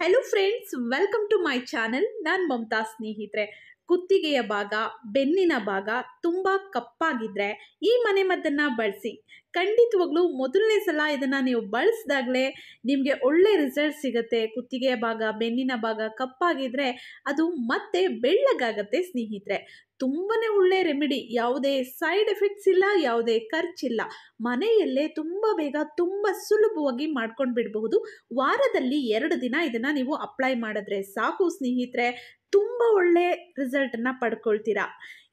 Hello friends welcome to my channel ನಾನು ಮಮತಾ ಸ್ನೇಹಿತರೆ. ಕುತ್ತಿಗೆಯ ಭಾಗ, ಬೆನ್ನಿನ ಭಾಗ ತುಂಬ ಕಪ್ಪಾಗಿದ್ದರೆ ಈ ಮನೆ ಮದ್ದನ್ನು ಬಳಸಿ. ಖಂಡಿತವಾಗ್ಲೂ ಮೊದಲನೇ ಸಲ ಇದನ್ನು ನೀವು ಬಳಸಿದಾಗಲೇ ನಿಮಗೆ ಒಳ್ಳೆ ರಿಸಲ್ಟ್ ಸಿಗುತ್ತೆ. ಕುತ್ತಿಗೆಯ ಭಾಗ, ಬೆನ್ನಿನ ಭಾಗ ಕಪ್ಪಾಗಿದ್ದರೆ ಅದು ಮತ್ತೆ ಬೆಳ್ಳಗಾಗತ್ತೆ ಸ್ನೇಹಿತರೆ. ತುಂಬಾ ಒಳ್ಳೆ ರೆಮಿಡಿ ಯಾವುದೇ ಸೈಡ್ ಎಫೆಕ್ಟ್ಸ್ ಇಲ್ಲ, ಯಾವುದೇ ಖರ್ಚಿಲ್ಲ ಮನೆಯಲ್ಲೇ ತುಂಬ ಬೇಗ, ತುಂಬ ಸುಲಭವಾಗಿ ಮಾಡ್ಕೊಂಡು ಬಿಡಬಹುದು ವಾರದಲ್ಲಿ ಎರಡು ದಿನ ಇದನ್ನು ನೀವು ಅಪ್ಲೈ ಮಾಡಿದ್ರೆ ಸಾಕು ಸ್ನೇಹಿತರೆ. ತುಂಬ ಒಳ್ಳೆ ರಿಸಲ್ಟನ್ನು ಪಡ್ಕೊಳ್ತೀರಾ.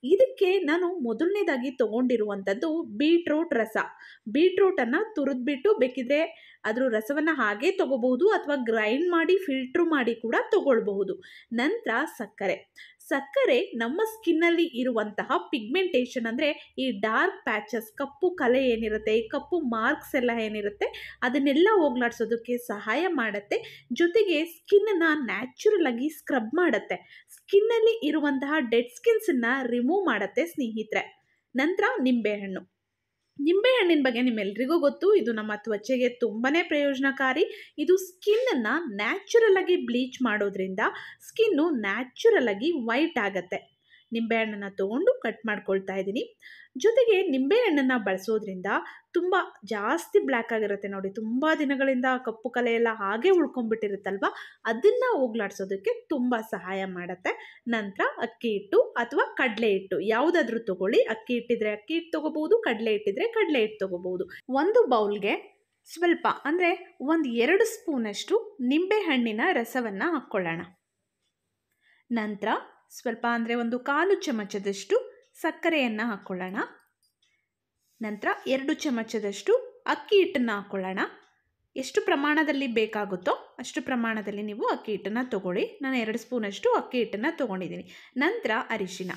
ಇದಕ್ಕೆ ನಾನು ಮೊದಲನೇದಾಗಿ ತೊಗೊಂಡಿರುವಂಥದ್ದು ಬೀಟ್ರೂಟ್ ರಸ. ಬೀಟ್ರೂಟನ್ನು ತುರಿದ್ಬಿಟ್ಟು ಬೇಕಿದ್ರೆ ಅದರ ರಸವನ್ನು ಹಾಗೆ ತೊಗೋಬಹುದು ಅಥವಾ ಗ್ರೈಂಡ್ ಮಾಡಿ ಫಿಲ್ಟ್ರು ಮಾಡಿ ಕೂಡ ತೊಗೊಳ್ಬಹುದು. ನಂತರ ಸಕ್ಕರೆ. ಸಕ್ಕರೆ ನಮ್ಮ ಸ್ಕಿನ್ನಲ್ಲಿ ಇರುವಂತಹ ಪಿಗ್ಮೆಂಟೇಷನ್ ಅಂದರೆ ಈ ಡಾರ್ಕ್ ಪ್ಯಾಚಸ್ ಕಪ್ಪು ಕಲೆ ಏನಿರುತ್ತೆ, ಈ ಕಪ್ಪು ಮಾರ್ಕ್ಸ್ ಎಲ್ಲ ಏನಿರುತ್ತೆ, ಅದನ್ನೆಲ್ಲ ಹೋಗ್ಲಾಡ್ಸೋದಕ್ಕೆ ಸಹಾಯ ಮಾಡುತ್ತೆ. ಜೊತೆಗೆ ಸ್ಕಿನ್ನನ್ನು ನ್ಯಾಚುರಲ್ ಆಗಿ ಸ್ಕ್ರಬ್ ಮಾಡುತ್ತೆ. ಸ್ಕಿನ್ನಲ್ಲಿ ಇರುವಂತಹ ಡೆಡ್ ಸ್ಕಿನ್ಸನ್ನು ರಿಮೂವ್ ಮಾಡುತ್ತೆ ಸ್ನೇಹಿತರೆ. ನಂತರ ನಿಂಬೆಹಣ್ಣು. ನಿಂಬೆಹಣ್ಣಿನ ಬಗ್ಗೆ ನಿಮ್ಮೆಲ್ರಿಗೂ ಗೊತ್ತು. ಇದು ನಮ್ಮ ತ್ವಚೆಗೆ ತುಂಬಾ ಪ್ರಯೋಜನಕಾರಿ. ಇದು ಸ್ಕಿನ್ನನ್ನು ನ್ಯಾಚುರಲ್ ಆಗಿ ಬ್ಲೀಚ್ ಮಾಡೋದ್ರಿಂದ ಸ್ಕಿನ್ನು ನ್ಯಾಚುರಲ್ ಆಗಿ ವೈಟ್ ಆಗುತ್ತೆ. ನಿಂಬೆಹಣ್ಣನ್ನು ತೊಗೊಂಡು ಕಟ್ ಮಾಡ್ಕೊಳ್ತಾ ಇದ್ದೀನಿ. ಜೊತೆಗೆ ನಿಂಬೆಹಣ್ಣನ್ನು ಬಳಸೋದ್ರಿಂದ ತುಂಬ ಜಾಸ್ತಿ ಬ್ಲ್ಯಾಕ್ ಆಗಿರುತ್ತೆ ನೋಡಿ. ತುಂಬ ದಿನಗಳಿಂದ ಕಪ್ಪು ಕಲೆ ಎಲ್ಲ ಹಾಗೆ ಉಳ್ಕೊಂಡ್ಬಿಟ್ಟಿರುತ್ತಲ್ವ? ಅದನ್ನು ಹೋಗ್ಲಾಡ್ಸೋದಕ್ಕೆ ತುಂಬ ಸಹಾಯ ಮಾಡುತ್ತೆ. ನಂತರ ಅಕ್ಕಿ ಹಿಟ್ಟು ಅಥವಾ ಕಡಲೆ ಹಿಟ್ಟು. ಯಾವುದಾದ್ರೂ ತಗೊಳ್ಳಿ. ಅಕ್ಕಿ ಇಟ್ಟಿದ್ರೆ ಅಕ್ಕಿ ಹಿಟ್ಟು ತೊಗೋಬೋದು ಕಡಲೆ ಇಟ್ಟಿದ್ರೆ ಕಡಲೆ ಹಿಟ್ಟು ತೊಗೋಬೋದು ಒಂದು ಬೌಲ್ಗೆ ಸ್ವಲ್ಪ ಅಂದರೆ ಒಂದು ಎರಡು ಸ್ಪೂನಷ್ಟು ನಿಂಬೆಹಣ್ಣಿನ ರಸವನ್ನು ಹಾಕ್ಕೊಳ್ಳೋಣ. ನಂತರ ಸ್ವಲ್ಪ ಅಂದರೆ ಒಂದು ಕಾಲು ಚಮಚದಷ್ಟು ಸಕ್ಕರೆಯನ್ನು ಹಾಕ್ಕೊಳ್ಳೋಣ ನಂತರ ಎರಡು ಚಮಚದಷ್ಟು ಅಕ್ಕಿ ಹಿಟ್ಟನ್ನು ಹಾಕ್ಕೊಳ್ಳೋಣ ಎಷ್ಟು ಪ್ರಮಾಣದಲ್ಲಿ ಬೇಕಾಗುತ್ತೋ ಅಷ್ಟು ಪ್ರಮಾಣದಲ್ಲಿ ನೀವು ಅಕ್ಕಿ ಹಿಟ್ಟನ್ನು ತೊಗೊಳ್ಳಿ. ನಾನು ಎರಡು ಸ್ಪೂನಷ್ಟು ಅಕ್ಕಿ ಹಿಟ್ಟನ್ನು ತೊಗೊಂಡಿದ್ದೀನಿ. ನಂತರ ಅರಿಶಿನ.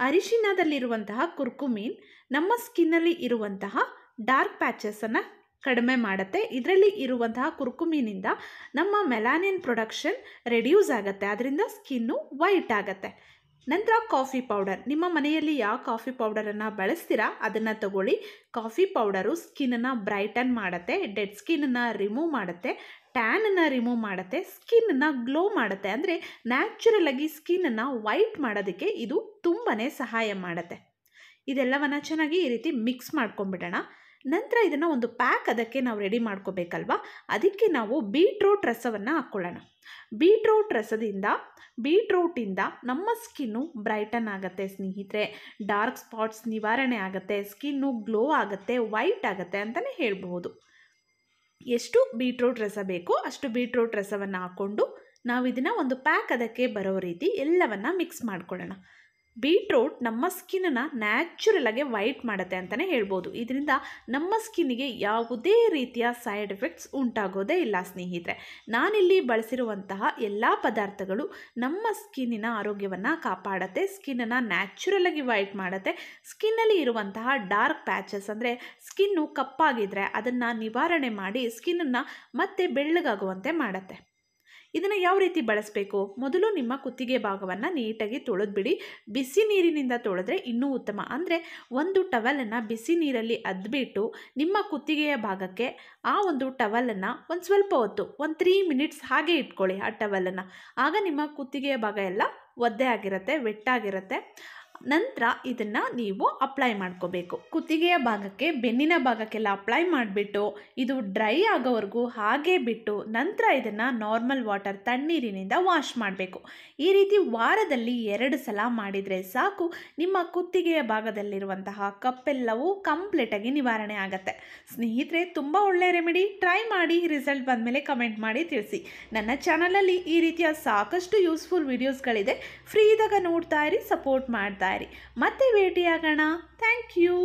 ಅರಿಶಿನದಲ್ಲಿರುವಂತಹ ಕುರ್ಕುಮೀನ್ ನಮ್ಮ ಸ್ಕಿನ್ನಲ್ಲಿ ಇರುವಂತಹ ಡಾರ್ಕ್ ಪ್ಯಾಚಸನ್ನು ಕಡಿಮೆ ಮಾಡುತ್ತೆ. ಇದರಲ್ಲಿ ಇರುವಂತಹ ಕುರ್ಕುಮಿನಿಂದ ನಮ್ಮ ಮೆಲಾನಿನ್ ಪ್ರೊಡಕ್ಷನ್ ರೆಡ್ಯೂಸ್ ಆಗುತ್ತೆ. ಅದರಿಂದ ಸ್ಕಿನ್ನು ವೈಟ್ ಆಗುತ್ತೆ. ನಂತರ ಕಾಫಿ ಪೌಡರ್. ನಿಮ್ಮ ಮನೆಯಲ್ಲಿ ಯಾವ ಕಾಫಿ ಪೌಡರನ್ನು ಬಳಸ್ತೀರಾ? ಅದನ್ನು ತಗೊಳ್ಳಿ. ಕಾಫಿ ಪೌಡರು ಸ್ಕಿನ್ನನ್ನು ಬ್ರೈಟನ್ ಮಾಡುತ್ತೆ. ಡೆಡ್ ಸ್ಕಿನ್ನನ್ನು ರಿಮೂವ್ ಮಾಡುತ್ತೆ. ಟ್ಯಾನನ್ನು ರಿಮೂವ್ ಮಾಡುತ್ತೆ. ಸ್ಕಿನ್ನನ್ನು ಗ್ಲೋ ಮಾಡುತ್ತೆ. ಅಂದರೆ ನ್ಯಾಚುರಲ್ ಆಗಿ ಸ್ಕಿನ್ನನ್ನು ವೈಟ್ ಮಾಡೋದಕ್ಕೆ ಇದು ತುಂಬಾ ಸಹಾಯ ಮಾಡುತ್ತೆ. ಇದೆಲ್ಲವನ್ನು ಚೆನ್ನಾಗಿ ಈ ರೀತಿ ಮಿಕ್ಸ್ ಮಾಡ್ಕೊಂಬಿಡೋಣ ನಂತರ ಇದನ್ನು ಒಂದು ಪ್ಯಾಕ್ ಅದಕ್ಕೆ ನಾವು ರೆಡಿ ಮಾಡ್ಕೋಬೇಕಲ್ವಾ? ಅದಕ್ಕೆ ನಾವು ಬೀಟ್ರೂಟ್ ರಸವನ್ನು ಹಾಕ್ಕೊಳ್ಳೋಣ ಬೀಟ್ರೂಟ್ ರಸದಿಂದ ಬೀಟ್ರೂಟಿಂದ ನಮ್ಮ ಸ್ಕಿನ್ನು ಬ್ರೈಟನ್ ಆಗುತ್ತೆ ಸ್ನೇಹಿತರೆ. ಡಾರ್ಕ್ ಸ್ಪಾಟ್ಸ್ ನಿವಾರಣೆ ಆಗುತ್ತೆ ಸ್ಕಿನ್ನು ಗ್ಲೋ ಆಗುತ್ತೆ ವೈಟ್ ಆಗುತ್ತೆ ಅಂತಲೇ ಹೇಳ್ಬೋದು ಎಷ್ಟು ಬೀಟ್ರೂಟ್ ರಸ ಬೇಕೋ ಅಷ್ಟು ಬೀಟ್ರೂಟ್ ರಸವನ್ನು ಹಾಕ್ಕೊಂಡು ನಾವು ಇದನ್ನು ಒಂದು ಪ್ಯಾಕ್ ಅದಕ್ಕೆ ಬರೋ ರೀತಿ ಎಲ್ಲವನ್ನು ಮಿಕ್ಸ್ ಮಾಡ್ಕೊಳ್ಳೋಣ. ಬೀಟ್ರೂಟ್ ನಮ್ಮ ಸ್ಕಿನ್ನನ್ನು ನ್ಯಾಚುರಲ್ ಆಗಿ ವೈಟ್ ಮಾಡುತ್ತೆ ಅಂತಲೇ ಹೇಳ್ಬೋದು. ಇದರಿಂದ ನಮ್ಮ ಸ್ಕಿನ್ನಿಗೆ ಯಾವುದೇ ರೀತಿಯ ಸೈಡ್ ಎಫೆಕ್ಟ್ಸ್ ಉಂಟಾಗೋದೇ ಇಲ್ಲ ಸ್ನೇಹಿತರೆ. ನಾನಿಲ್ಲಿ ಬಳಸಿರುವಂತಹ ಎಲ್ಲ ಪದಾರ್ಥಗಳು ನಮ್ಮ ಸ್ಕಿನ್ನಿನ ಆರೋಗ್ಯವನ್ನು ಕಾಪಾಡತ್ತೆ, ಸ್ಕಿನ್ನನ್ನು ನ್ಯಾಚುರಲಾಗಿ ವೈಟ್ ಮಾಡುತ್ತೆ. ಸ್ಕಿನ್ನಲ್ಲಿ ಇರುವಂತಹ ಡಾರ್ಕ್ ಪ್ಯಾಚಸ್ ಅಂದರೆ ಸ್ಕಿನ್ನು ಕಪ್ಪಾಗಿದ್ದರೆ ಅದನ್ನು ನಿವಾರಣೆ ಮಾಡಿ ಸ್ಕಿನ್ನನ್ನು ಮತ್ತೆ ಬೆಳ್ಳಗಾಗುವಂತೆ ಮಾಡುತ್ತೆ. ಇದನ್ನು ಯಾವ ರೀತಿ ಬಳಸಬೇಕು? ಮೊದಲು ನಿಮ್ಮ ಕುತ್ತಿಗೆ ಭಾಗವನ್ನು ನೀಟಾಗಿ ತೊಳೆದ್ಬಿಡಿ ಬಿಸಿ ನೀರಿನಿಂದ ತೊಳೆದ್ರೆ ಇನ್ನೂ ಉತ್ತಮ. ಅಂದರೆ ಒಂದು ಟವಲನ್ನು ಬಿಸಿ ನೀರಲ್ಲಿ ಅದ್ಬಿಟ್ಟು ನಿಮ್ಮ ಕುತ್ತಿಗೆಯ ಭಾಗಕ್ಕೆ ಆ ಒಂದು ಟವಲನ್ನು ಒಂದು ಸ್ವಲ್ಪ ಹೊತ್ತು, ಒಂದು ತ್ರೀ ಮಿನಿಟ್ಸ್ ಹಾಗೆ ಇಟ್ಕೊಳ್ಳಿ ಆ ಟವಲನ್ನು. ಆಗ ನಿಮ್ಮ ಕುತ್ತಿಗೆಯ ಭಾಗ ಎಲ್ಲ ಒದ್ದೆ ಆಗಿರುತ್ತೆ, ವೆಟ್ಟಾಗಿರುತ್ತೆ. ನಂತರ ಇದನ್ನು ನೀವು ಅಪ್ಲೈ ಮಾಡ್ಕೋಬೇಕು. ಕುತ್ತಿಗೆಯ ಭಾಗಕ್ಕೆ, ಬೆನ್ನಿನ ಭಾಗಕ್ಕೆಲ್ಲ ಅಪ್ಲೈ ಮಾಡಿಬಿಟ್ಟು, ಇದು ಡ್ರೈ ಆಗೋವರೆಗೂ ಹಾಗೆ ಬಿಟ್ಟು ನಂತರ ಇದನ್ನು ನಾರ್ಮಲ್ ವಾಟರ್ ತಣ್ಣೀರಿನಿಂದ ವಾಶ್ ಮಾಡಬೇಕು. ಈ ರೀತಿ ವಾರದಲ್ಲಿ ಎರಡು ಸಲ ಮಾಡಿದರೆ ಸಾಕು. ನಿಮ್ಮ ಕುತ್ತಿಗೆಯ ಭಾಗದಲ್ಲಿರುವಂತಹ ಕಪ್ಪೆಲ್ಲವೂ ಕಂಪ್ಲೀಟಾಗಿ ನಿವಾರಣೆ ಆಗುತ್ತೆ. ಸ್ನೇಹಿತರೆ, ತುಂಬ ಒಳ್ಳೆಯ ರೆಮಿಡಿ ಟ್ರೈ ಮಾಡಿ ರಿಸಲ್ಟ್ ಬಂದಮೇಲೆ ಕಮೆಂಟ್ ಮಾಡಿ ತಿಳಿಸಿ. ನನ್ನ ಚಾನಲಲ್ಲಿ ಈ ರೀತಿಯ ಸಾಕಷ್ಟು ಯೂಸ್ಫುಲ್ ವೀಡಿಯೋಸ್ಗಳಿದೆ ಫ್ರೀ ಇದ್ದಾಗ ನೋಡ್ತಾ ಇರಿ ಸಪೋರ್ಟ್ ಮಾಡ್ತಾ ಇರಿ ಮತ್ತೆ ಭೇಟಿಯಾಗೋಣ. Thank you